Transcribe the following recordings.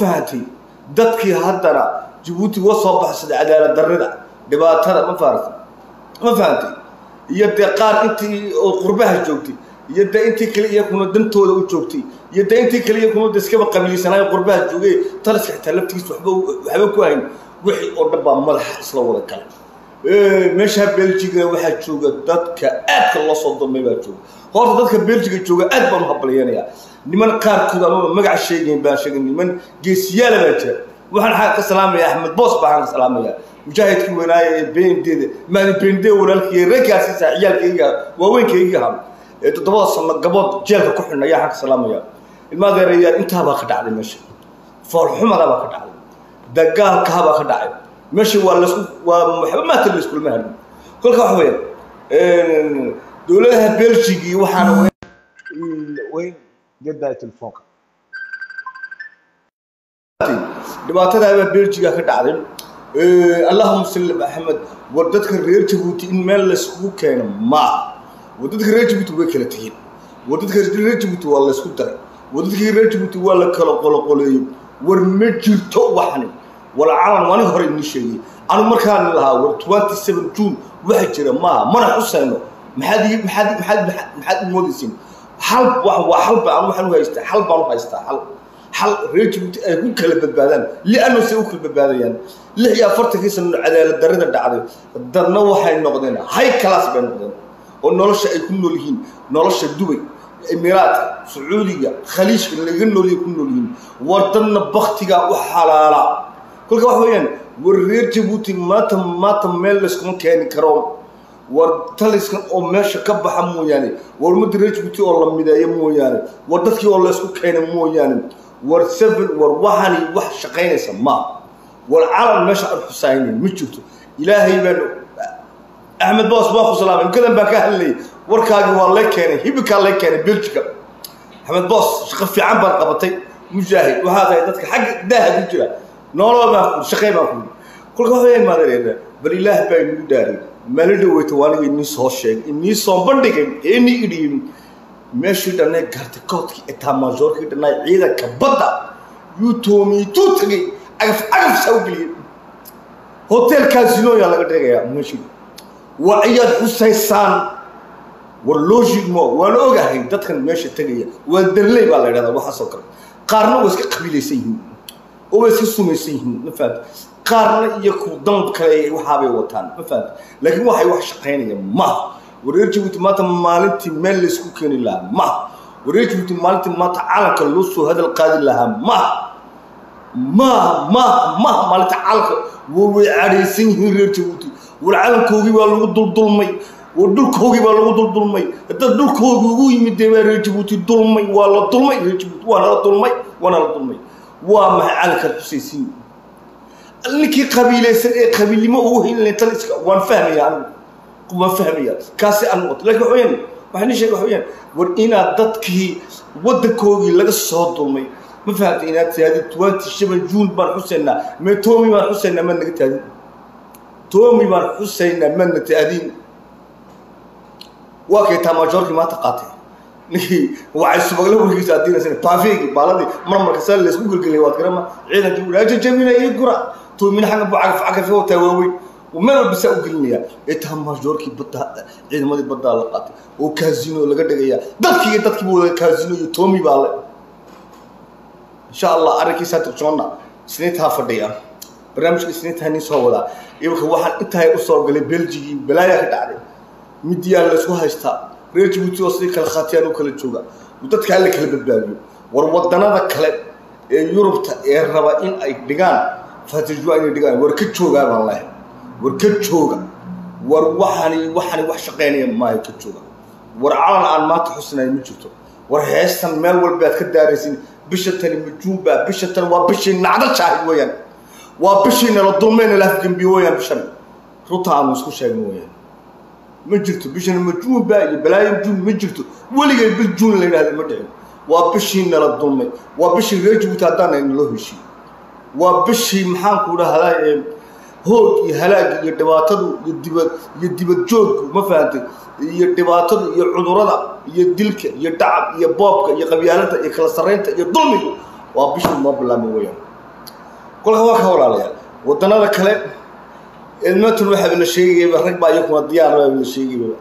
fahantay dadkii haddana jabuuti wa soo baxsaday cadaalad darrida. Dhibaatada ma fahartay ma fahantay. Iyo dee qaar intii oo qurbaha joogtay iyo dee intii kale iyakuna dantooda u joogtay iyo dee intii kale iyakuna de iskaba qabiilsanaayo qurbaha joogay taliska xitaa laftigiisa waxba waxba ku hayn wixii oo dhan baa madaxa isla wada galay meesha belgiga waxaa jooga dadka aadka loo soo dulmay baa jooga horta dadka belgiga jooga aad baan u niman qaarkood ama magaca sheegayn baan sheegay niman geesiyaala baa jira. Waxaan xagga ka salaamayaa axmed boos baa xagga ka salaamayaa mujaahidkii weynaaya ee beendeeda maali beendee walaalkii reerkaasiisa ciyaalkayga waaweynkaygii ee toddobada sano gabood jeelka ku xidhan ayaa xagga ka salaamayaa ilmaadeerayaal intaabaa ka dhacday meesha. Foolxumadaa baa ka dhacday. Dagaalkaabaa ka dhacay. Meesha waa lasku waa waxba maata la iskulama hadhin kolka waxa weeyaan dowladaha belgigi waxaana weyn. Gedaa telefoonka dhibaatadaabaa belgiga ka dhacday allahuma salli axmed war dadka reer jabuuti in meel layskugu keeno maa war dadka reer jabuuti way kala tegeen war dadka reer jabuuti waa laysku daray. War dadkii reer jabuuti waa la kala qoloqoleeyey. War ma jirto waxani. Walcalan waaniga hore inii sheegay. Anu markaan lahaa war twenty seven june waxa jira maaha mana xusayno maxaad maxaad maxaad maxaad u moodaysiin xal waa xalba anu waxaan u baan u haystaa xal xal reer jabuuti ay ku kala badbaadaan. Lianno say u kala badbaadayaan. Lix iyo afartankii sano cadaalad darrida dhacday. Darna waxay noqdeen high class bay noqdeen. Oo nolosha ay ku nool yihiin nolosha dubay emiraadka sacuudiga khaliijka laga noolya ku nool yihiin. War dadna baktigaa u xalaala. Kolka waxa weeyaan war reer jabuuti maanta maanta meel layskuma keeni karo war taliskan oo meesha ka baxa mooyaane. War ummadda reer jabuuti oo la mideeyo mooyaane. War dadkii oo laysku keena mooyaane. War seven war waxani wax shaqaynaysa ma. War calan meesha aan xusaynin ma jirto. Ilaahay baan axmed boos baa ku salaamay. Imkadan baa ka hadlayay warkaagi waa lay keenay hibinkaa lay keenay belgica axmed boos shaqo fiican baad qabatay. Mujaahid waxaa tahay dadka xagga daaha ku jira. Noolol baan ku shaqey baan ku. Kolka waxaweyaan maadereeda bal ilaah baa inagu dhaaray maalin dhaweyta waaniga inii soo sheegay inii soo bandhigay inii idhiin meeshii dhannay gartikoodkii etaamajoorkii dhannay ciidanka badda yuu toomiituu tegay cagaf cagaf saa u geliyey hotel casinoyaa laga dhigayaa meeshii waa ayaad xusaysaan war logic mo waana ogahay dadkan meesha tegaya waa darley baa la idhahdaa waxaasoo kale qaarna waa iska qabiilaysan yihiin oo way iska sumaysan yihiin ma fahamta qaarna iyo ku danb kale waxaabay wataan ma fahamta laakiin waxay wax shaqaynayaan maha wareer jabuuti maanta maalintii meel laysku keeni lahaa maha wareer jabuuti maalintii maanta calanka loo soo hadal qaadi lahaa maha maha maha maha maalinta calanka war way cadhaysan yihiin reer jabuuti war calankoogii baa lagu duldulmay war dhulkoogii baa lagu duldulmay. Dad dhulkoogii ugu yimid dee baa reer jabuuti dulmay waa la dulmay reer jabuuti waa nala dulmay waa nala dulmay waa maxay calankaad xusaysiin ninkii qabiilaysan ee qabiilnimo ugu helina taliska waan fahmaya anigu waan fahmaya kaasi aan noqoto laakiin waxa weyaan waxaan sheegay waxa weyaan war inaad dadkii waddankoogii laga soo dulmay ma fahamta inaad tihahdid twenty seven june baan xusaynaa mee tomi baan xusaynaa maad naga tahdin tomi baan xusaynaa maadna tahdin waa kay taamajoorkii maanta qaatay ninkii waxay subagla warkiisa adiinaysan baafeegi baaladii marmarka saa laysku gelgelay waad garama ciidankii uu ajajabina iyo gura. Tuumina xagga buu cagaf cagaf wataa waaweyn meel walba saa u gelinaya ee taamajoorkii badda ciidamadii baddaa la qaatay. Oo kaasino laga dhigayaa dadkii iyo dadkiiba wada kaasino iyo toomi baa le insha allah arrinkiisaa tirsoonna isniintaa fadhiya? Barnaamijka isniintaa nin soo wadaa? Imanka waxaan intahay u soo galay belgigii balaayaa ka dhacday. Midiyaa laysku haystaa reer jabuuti oo sidii kale khaatiyaan u kala jooga. Dadka alla kala badbaadiyo war waddanada kale ee yurubta ee raba in ay dhigaan fatijwa inay dhigaan war ka joogaa baan lahay war ka jooga. War waxani waxani wax shaqaynaya maayo ka jooga. War calan aan maanta xusnayn ma jirto. War heestan meel walbaad ka daaraysin. Bisha tani majuunbaa bisha tani waa bishii nacdo jaahid weeyaan waa bishii nala dulmeyna laafgembiyo weeyaan bishan. Runta aanu isku sheegno weeyaan ma jirto bishana majuun baa iyo balaayo juun ma jirto. Weligay bil juun la yidhahda ma dhicin waa bishii nala dulmay waa bishii reer jabuuti haddaana naloo heshiiyo waa bishii maxaanku dhahdaa ee hoog iyo halaag iyo dhibaatadu iyo dibad iyo dibad joogku ma fahantay iyo dhibaatadu iyo cudurrada iyo dilka iyo dhacab iyo boobka iyo qabyaalada iyo kala sarraynta iyo dulmigu waa bishii noo bilaabmay weeyaan kolka waa ka walaalayaa. Waddanada kale edmonton waxaaba la sheegayaba rag baa iyakuna diyaar baa la sheegayaba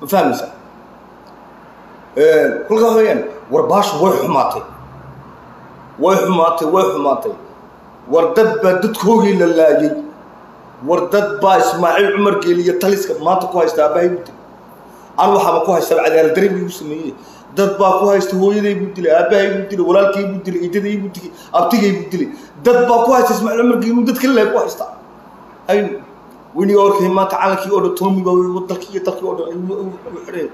ma fahmaysaa kolka waxa weeyaan war baashu way xumaatay. Way xumaatay way xumaatay. War dad dadkoogii la laayay. War dad baa ismaaciil cumar geeliyo taliska maanta ku haysta aabbahay dilay. An waxaaba ku haystaa cadaalad dari buu sameeyey. Dad baa ku haysta hooyaday buu dilay aabbahay buu dilay walaalkay buu dilay idaday buu dilay abtigay buu dilay. Dad baa ku haysta ismaaciil cumar geeli dad kale ku haysta ay weliga orkay maanta calankii oo dhan toomi baa dalkii iyo dalkii oo dhan xidhay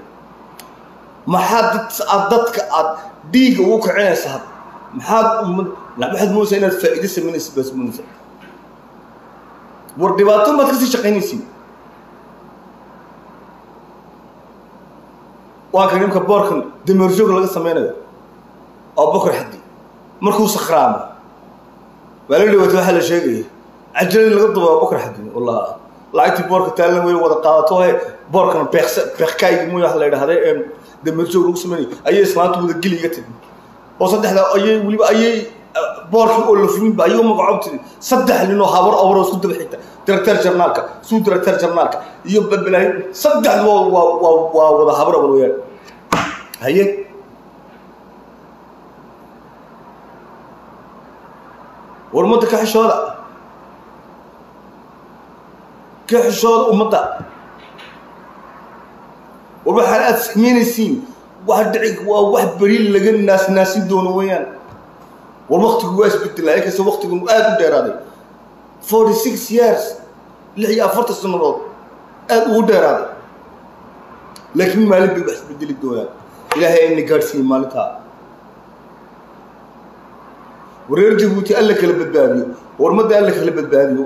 maxaad aad dadka aad dhiigga ugu kicinaysaa maxaad ummad waxaad moodaysaa inaad faa'iido samaynaysid baad moodaysaa war dhibaato baad ka sii shaqaynaysiin waa kan imka boorkan dameerjoog laga sameynayo oo bokor xaddi markuu sakhraamo waa la dhibaatay waxaa la sheegaya cajaladi laga duba lacagtii boorka taalan way wada qaadato he boorkan beeksa beekkaaygi mooy wax la yidhahday dameerjoog lagu sameynayo ayay islaanta wada geli iga tiri oo saddexda ayay weliba ayay boorkii oo la fulinba ayagoo magacob tiri saddex nin oo habar abaroo isku daba xigta. Director jarnaalka suu director jarnaalka iyo balbalaayo saddexdu waa wada habar abar haye? War ummadda ka xishooda ka xishooda ummadda waxaan aada samaynaysiin wax dhici waa wax beri laga naas naasin doono weeyaan. War waktigu waa isbedelaa inkasta waktigun aada u dheeraaday. Forty six years lix iyo afartan sannadood aada ugu dheeraaday. Laakiin maalin bay wax isbedeli doonaan. Ilaahay ayna gaadhsiiyey maalintaa wareer jabuuti alla kala badbaadiyo. Warmadda alla kala badbaadiyo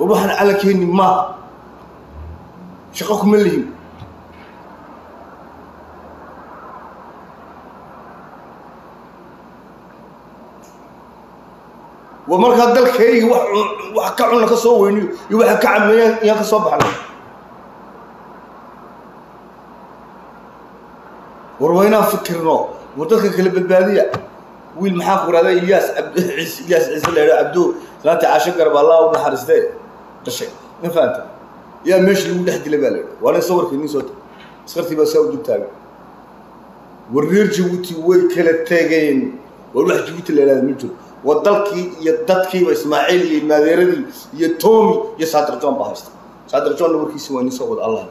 وبحنا على كيني ما. شقوك ملهم ومرك هذا الكيري وحكعون لك صوين يوحكع من ياك صبحنا وروينا فكرنا ودك كل بالبادية. ويل محافظ هذا إلياس عبد إلياس عزيز الله عبدو. لا تعشق رب الله وما حرس ذلك dhashay ma fahanta yaa meesha lagu dhex dilay baa la yidhaha waa nin sawirkii nin soo tagay askartii baa saa u dul taagan war reer jabuuti way kala tegeen war wax jabuuti la yidhahda ma jiro waa iyo dadkiiba ismaaciil iyo maadeeradii iyo tomi iyo saadir john baa haysta saadir johnna warkiisi waa nin soo wada allah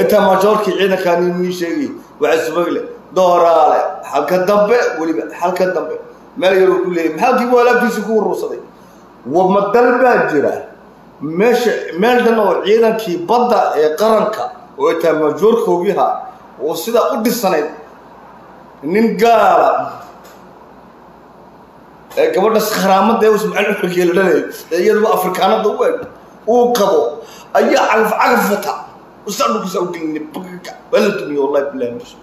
intaa majoorkii ciidankaa nin nii sheegay waxaa subagle dooraale halka dambe weliba halka dambe. Meel yaruu ku leeyay maxaa kiibu ku urursaday. Wama dal baa jira? Meesha meel dhan oo ciidankii badda ee qaranka oo itaa majoorkoogiha oo sidaa u dhisanayd. Nin gaala. Ee gabadha sakhraamada ee ismaaciil xulgeela dhalay. Ee iyaduba afrikaanada u eg uu qabo. Ayaa cagaf cagaf wata. Usadhukiisa u gelina waa la dumiye wallahi billahi. masha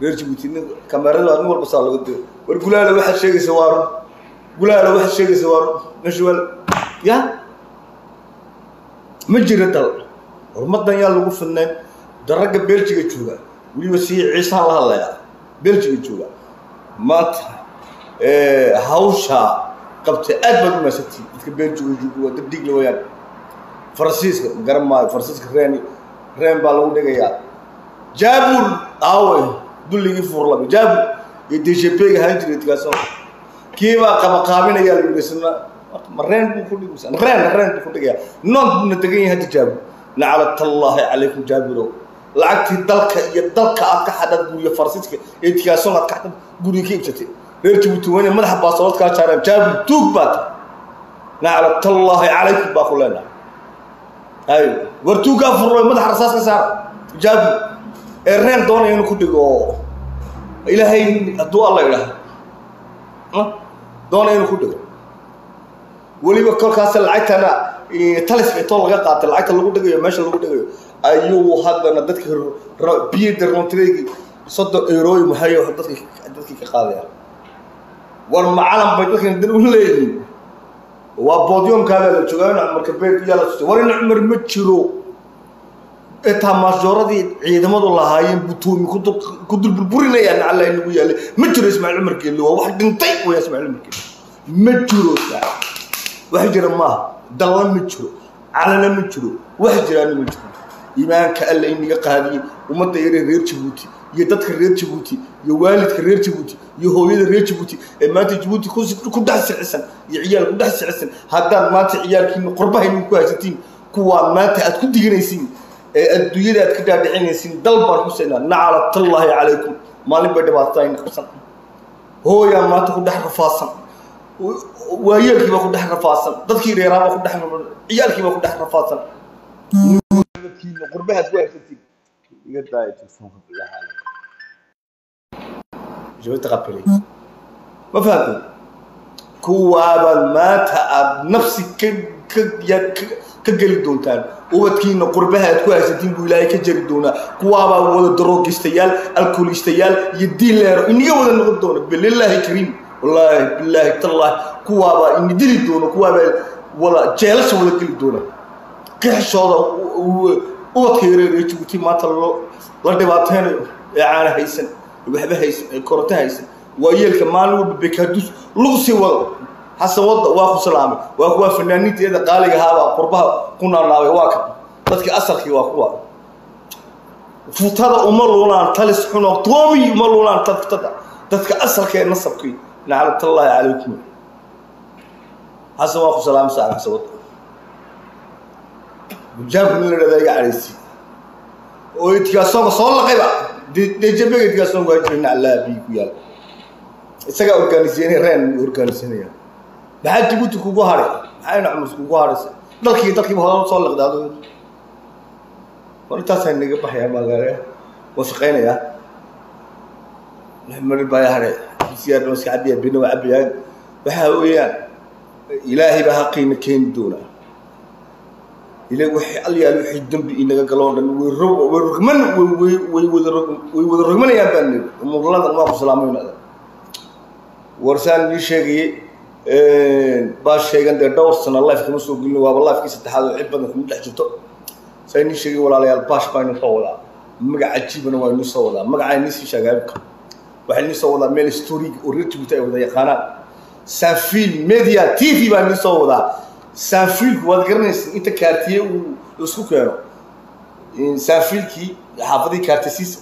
reer jabuuti nin kamerada nin walba saa laga diyo war gulaala waxaad sheegaysa waa run. Gulaala waxaad sheegaysa waa run. Meesha waa ya ma jira dal. Hormadan yaa lagu fidnayn daragga beljiga jooga. Weliba sii ciisaan la hadlayaa. Beljiga jooga. Maanta hawsha qabta aad baad u maasantii dadka beljiga jooga waa dad dhiigla wayaan. Faransiiska garan maayo faransiiska reen reen baa lagu dhigayaa. Jaabul aawe dulligii furlaba jaabul iyo djpga ahaan jiray tikaasoo kiibaa qabaqaabinayaa la yidhi isna ma reen buu ku dhigaysa reen reen buu ku dhigayaa noon degan yahay hadda jaabul lacnatallaahi calaykum jaabilow lacagtii dalka iyo dalka aad ka xadhad guriga faransiiska ee tikaasoon aad ka xadhad guriga ka iibsatay. Reer jabuuti weyne madaxa baasabood jaabul tuug baad lacnatallaahi calaykum baa ku leenahay. Ay war tuuggaa furlo madaxa rasaas ka saar jaabul ee reen doonaya inuu ku dhigo. Ilaahay hadduu alla idhaah doonaya inuu ku dhigo. Weliba kolkaas lacagtana taliska intoo laga qaatay lacagta lagu dhigayo meesha lagu dhigayo ayuu haddana dadki biyo darmontregi soddon eurooy mahayo dadki dadkii ka qaadaya. War macalan bay dadkan dan u leeyihiin waa bodyomkaagaa la joogaa in cumarka beed yaa la war in cumar ma jiro etaa maashooradii ciidamadu lahaayeen butoomi ku dul burburinayaan alla nagu yaallay. Ma jiro ismaaciil cumar geelle waa wax dhintay waya ismaaciil cumar geelle ma jiro wax jira maaha dalla ma jiro. Calana ma jiro. Wax jiraana ma jiro. Iimaanka alla inaga qaadiyey ummadda yaree reer jabuuti iyo dadka reer jabuuti iyo waalidka reer jabuuti iyo hooyada reer jabuuti ee maanta jabuuti ku dhex sicisan iyo ciyaal ku dhex sicisan haddaad maanta ciyaalkiina qorbahaynin ku haysatiin kuwaa maanta aad ku diganaysiin ee adduunyada aad ka dhaadhicinaysiin dal baan xusaynaa naclatallaahi calaykum. Maalin bay dhibaatadaayna qabsan hooyaa maanta ku dhex rafaasan. Waayeelkiibaa ku dhex rafaasan. Dadkii reeraabaa ku dhex ciyaalkiibaa ku dhex rafaasan. Qurbahaad ku haysatiin iga daaya telefoonka bilaha jabata qabelay ma fahamtay kuwaabaad maanta aada nafsi ka ka ka geli doontaan. Ubadkiina qurbaha aad ku haysatiin buu ilaahay ka jari doonaa. Kuwaabaa wada daroogistayaal alkoolistayaal iyo diileero inaga wada noqon doona. Bililaahi kariim. Wallaahi bilaahi tallaahi. Kuwaabaa ini dili doona kuwaabaa wada jeelasha wada geli doona. Qixishooda ubadka yareer ee jabuuti maanta la dhibaateynayo ee caana haysan waxba haysan ee koroto haysan. Waa yeelka maalin walba bekaadus lagu sii wado xasan waa ku salaamay. Waa kuwaa fanaaniinteeda qaaliga ahaabaa qurbaha ku naanaabay waa ka. Dadkii asalkii waa kuwa futada uma luulaan talis xuno toomi uma luulaan futada. Dadka asalka ee nasabkii naclatallaahi calaykum. Xasan waa ku salaamay saa xasan wadda bujaabku nin la iga cadhaysi oo itikaasonka soo laqayba dejabega itikaasonka waa jirin allaa bii ku yaal. Isagaa organiseynaya reen organiseynaya maxaa jabuuti kugu haray. Maxaa ina cumus kugu haraysa dalkii dalkiiba hodan soo liqda adu war intaasaa naga baxayaa magaale waa shaqaynayaa mari baa siyaar iska cabiyaa bina waa cabayaan waxaa weeyaan ilaahay baa haqiina keeni doonaa. Ila waxay alyaal waxay dembi inaga galoo dhan way way rogman way way wada way wada rogmanayaan baan niri mudlada waa ku salaamayna warsaan ii sheegayay baa sheegan dee dhowr sano life kama soo gelin waaba lifekii saddexaad oo cid badan kuma dhex jirto saa inii sheegay walaalayaal bash baa inuu wadaa magac cajiibana waa inuu wadaa magacaa inii sii sheegay imka waxaa inii wadaa meel storiga oo reer ay wada yaqaanaan sanfil media t v baa inii wadaa sanfilku waad garanaysa inta kaartiye uu isku keeno sanfilkii xaafadii kaartisiis